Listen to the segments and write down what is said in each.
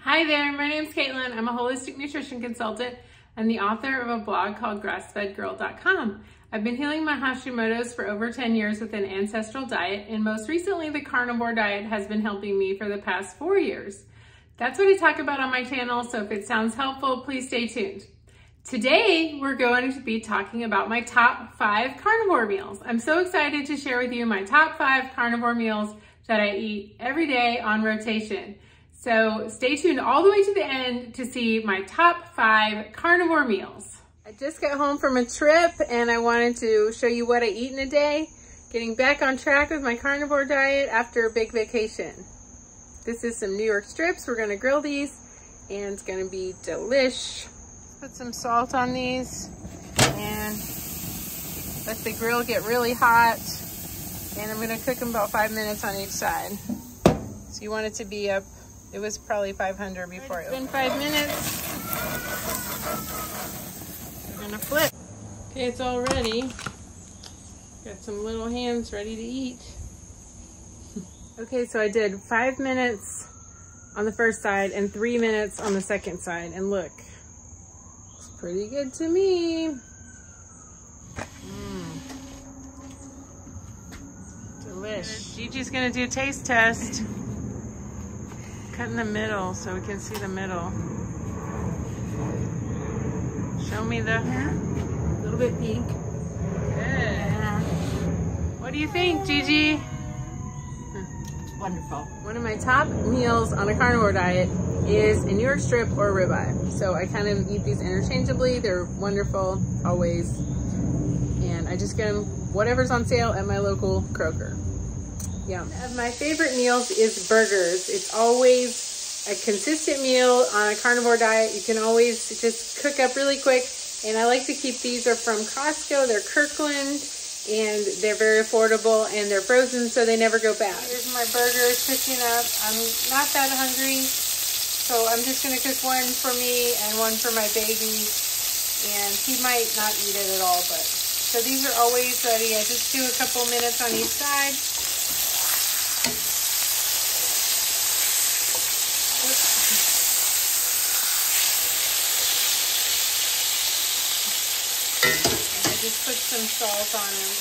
Hi there, my name is Caitlin. I'm a holistic nutrition consultant and the author of a blog called grassfedgirl.com. I've been healing my Hashimoto's for over 10 years with an ancestral diet, and most recently, the carnivore diet has been helping me for the past four years. That's what I talk about on my channel, so if it sounds helpful, please stay tuned. Today, we're going to be talking about my top five carnivore meals. I'm so excited to share with you my top five carnivore meals that I eat every day on rotation. So stay tuned all the way to the end to see my top five carnivore meals. I just got home from a trip and I wanted to show you what I eat in a day. Getting back on track with my carnivore diet after a big vacation. This is some New York strips. We're gonna grill these and it's gonna be delish. Put some salt on these and let the grill get really hot. And I'm gonna cook them about five minutes on each side. So you want it to be up it was probably 500 before it's been five minutes. We're gonna flip. Okay, it's all ready. Got some little hands ready to eat. okay, so I did five minutes on the first side and three minutes on the second side. And look, it's pretty good to me. Mmm. Delish. Gigi's gonna do a taste test. Cut in the middle so we can see the middle. Show me the, uh-huh. a little bit pink. Good. Yeah. What do you think, Gigi? Wonderful. One of my top meals on a carnivore diet is a New York strip or a ribeye. So I kind of eat these interchangeably. They're wonderful, always. And I just get them whatever's on sale at my local Kroger. Yeah. My favorite meals is burgers. It's always a consistent meal on a carnivore diet. You can always just cook up really quick. And I like to keep these are from Costco. They're Kirkland and they're very affordable and they're frozen so they never go bad. Here's my burgers cooking up. I'm not that hungry. So I'm just gonna cook one for me and one for my baby. And he might not eat it at all, but. So these are always ready. I just do a couple minutes on each side. Just put some salt on them.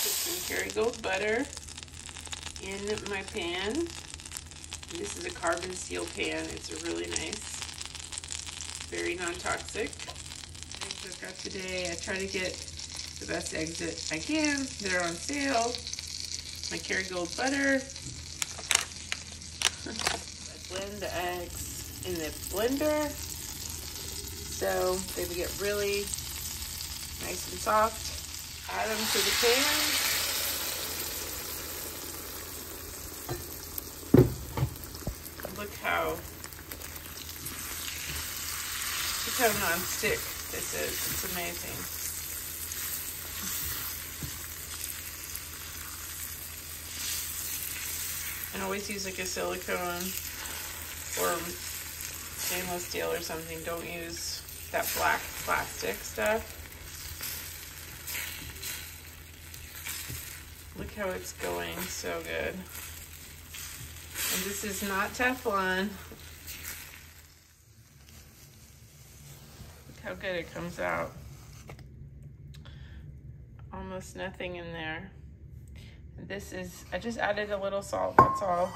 Put some Kerrygold butter in my pan. This is a carbon steel pan. It's a really nice, very non-toxic. I've got today, I try to get the best eggs that I can. They're on sale. My Kerrygold butter. I blend the eggs in the blender so they would get really nice and soft. Add them to the pan. Look how look how non-stick this is. It's amazing. And always use like a silicone or stainless steel or something. Don't use that black plastic stuff. Look how it's going, so good. And this is not Teflon. Look how good it comes out. Almost nothing in there. This is, I just added a little salt, that's all.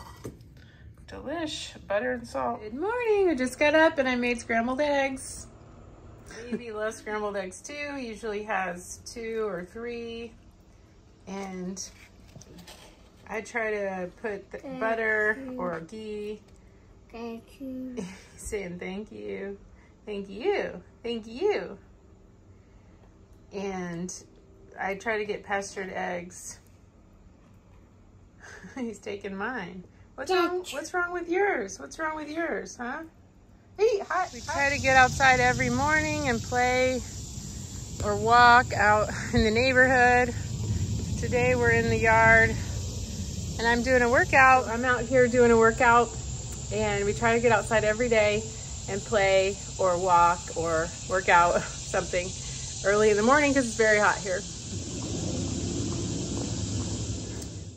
Delish, butter and salt. Good morning, I just got up and I made scrambled eggs. Baby loves scrambled eggs too. Usually has two or three. And I try to put thank butter you. or ghee. Thank you. saying thank you. Thank you. Thank you. And I try to get pastured eggs. He's taking mine. What's wrong? What's wrong with yours? What's wrong with yours, huh? Hey, hi. We try to get outside every morning and play or walk out in the neighborhood. Today we're in the yard and I'm doing a workout. I'm out here doing a workout and we try to get outside every day and play or walk or work out something early in the morning because it's very hot here.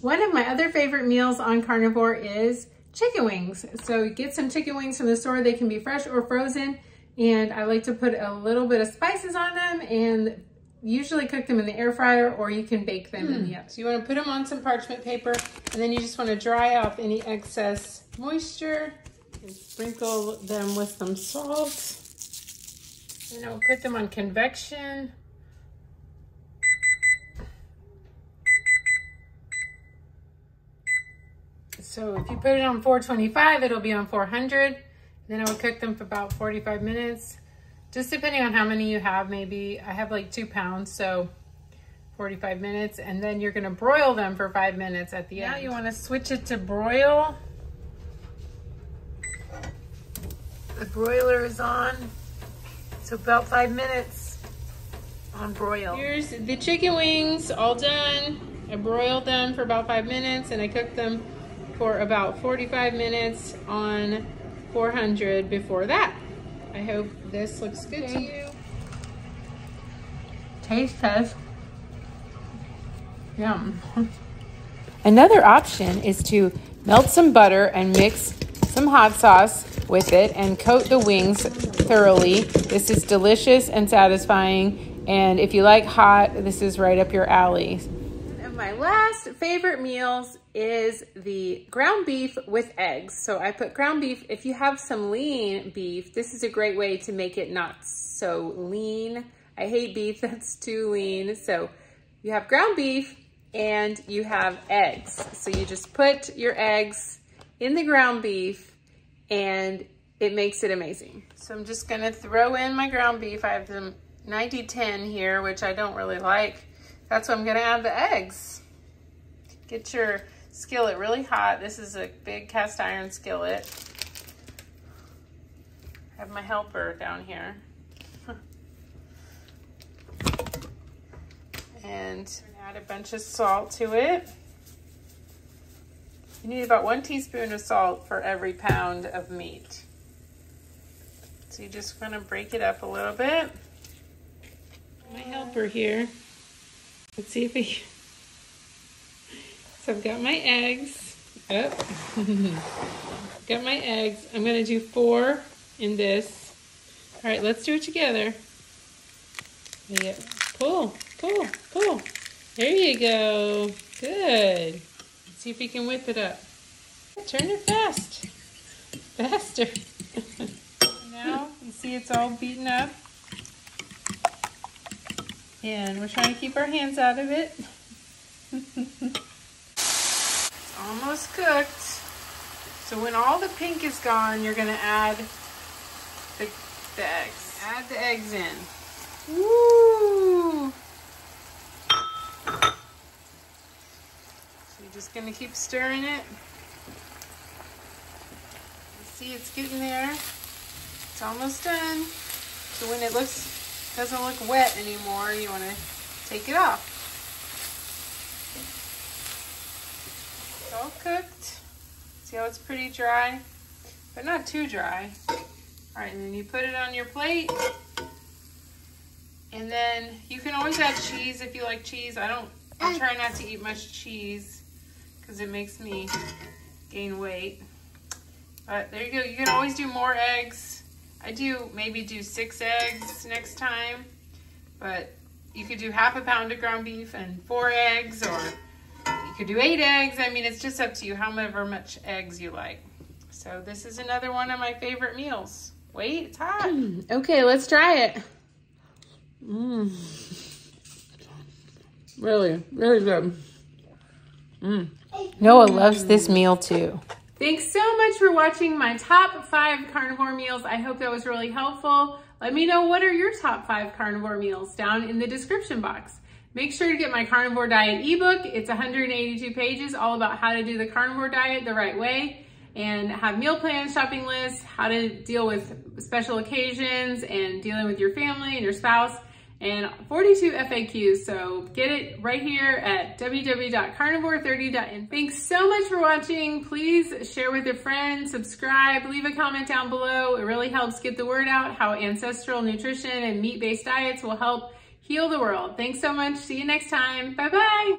One of my other favorite meals on carnivore is chicken wings. So get some chicken wings from the store. They can be fresh or frozen. And I like to put a little bit of spices on them and usually cook them in the air fryer or you can bake them mm. in the hmm. oven. So you want to put them on some parchment paper and then you just want to dry off any excess moisture and sprinkle them with some salt. And we'll put them on convection. So if you put it on 425, it'll be on 400. Then I would cook them for about 45 minutes. Just depending on how many you have, maybe I have like two pounds, so 45 minutes. And then you're gonna broil them for five minutes at the now end. Now you wanna switch it to broil. The broiler is on. So about five minutes on broil. Here's the chicken wings all done. I broiled them for about five minutes and I cooked them for about 45 minutes on 400 before that. I hope this looks good okay. to you. Taste test. Yum. Another option is to melt some butter and mix some hot sauce with it and coat the wings thoroughly. This is delicious and satisfying. And if you like hot, this is right up your alley. And my last favorite meals is the ground beef with eggs. So I put ground beef, if you have some lean beef, this is a great way to make it not so lean. I hate beef that's too lean. So you have ground beef and you have eggs. So you just put your eggs in the ground beef and it makes it amazing. So I'm just gonna throw in my ground beef. I have the 90-10 here, which I don't really like. That's why I'm gonna add the eggs. Get your skillet really hot. This is a big cast iron skillet. I have my helper down here. and add a bunch of salt to it. You need about one teaspoon of salt for every pound of meat. So you just to break it up a little bit. My helper here. Let's see if he... So I've got my eggs. Got my eggs. I'm going to do four in this. All right, let's do it together. Yeah. Pull, pull, pull. There you go. Good. Let's see if we can whip it up. Turn it fast. Faster. now, you see it's all beaten up. And we're trying to keep our hands out of it. Almost cooked. So when all the pink is gone, you're gonna add the, the eggs. Add the eggs in. Woo! So you're just gonna keep stirring it. You see it's getting there. It's almost done. So when it looks doesn't look wet anymore, you wanna take it off. All cooked. See how it's pretty dry, but not too dry. All right, and then you put it on your plate. And then you can always add cheese if you like cheese. I don't, I try not to eat much cheese because it makes me gain weight. But there you go. You can always do more eggs. I do maybe do six eggs next time, but you could do half a pound of ground beef and four eggs or could do eight eggs. I mean, it's just up to you, however much eggs you like. So this is another one of my favorite meals. Wait, it's hot. Okay, let's try it. Mmm. Really, really good. Mm. Noah loves this meal too. Thanks so much for watching my top five carnivore meals. I hope that was really helpful. Let me know what are your top five carnivore meals down in the description box. Make sure to get my carnivore diet ebook. It's 182 pages all about how to do the carnivore diet the right way and have meal plans, shopping lists, how to deal with special occasions and dealing with your family and your spouse and 42 FAQs. So get it right here at www.carnivore30.info. Thanks so much for watching. Please share with a friend, subscribe, leave a comment down below. It really helps get the word out how ancestral nutrition and meat-based diets will help heal the world. Thanks so much. See you next time. Bye-bye.